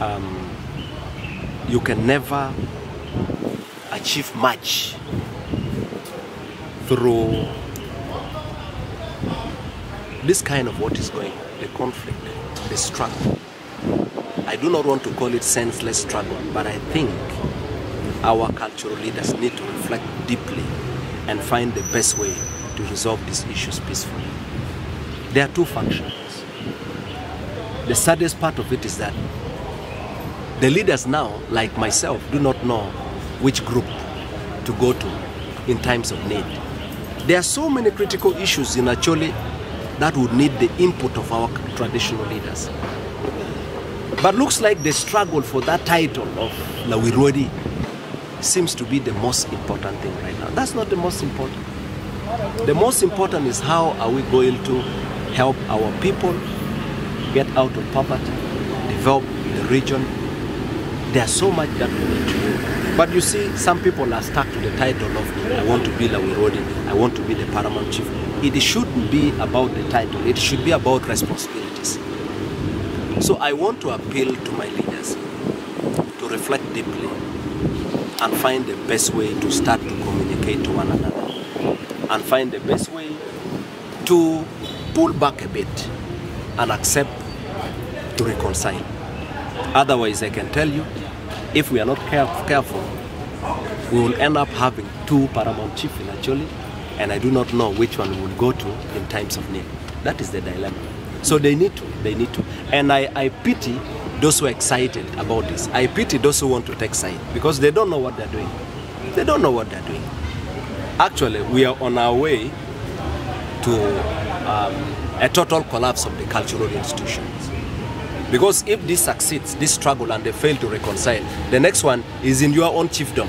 um, you can never achieve much through this kind of what is going the conflict, the struggle. I do not want to call it senseless struggle, but I think our cultural leaders need to reflect deeply and find the best way to resolve these issues peacefully. There are two functions. The saddest part of it is that the leaders now, like myself, do not know which group to go to in times of need. There are so many critical issues in Acholi that would need the input of our traditional leaders. But looks like the struggle for that title of Lawirodi seems to be the most important thing right now. That's not the most important. The most important is how are we going to help our people get out of poverty, develop the region. There's so much that we need to do. But you see, some people are stuck to the title of I want to be Lawirodi, I want to be the paramount chief. It shouldn't be about the title, it should be about responsibilities. So I want to appeal to my leaders to reflect deeply and find the best way to start to communicate to one another and find the best way to pull back a bit and accept to reconcile. Otherwise, I can tell you, if we are not caref- careful, we will end up having two paramount chiefs in Acholi, and I do not know which one we will go to in times of need. That is the dilemma. So they need to, they need to. And I, I pity those who are excited about this. I pity those who want to take side because they don't know what they're doing. They don't know what they're doing. Actually, we are on our way to um, a total collapse of the cultural institutions. Because if this succeeds, this struggle, and they fail to reconcile, the next one is in your own chiefdom.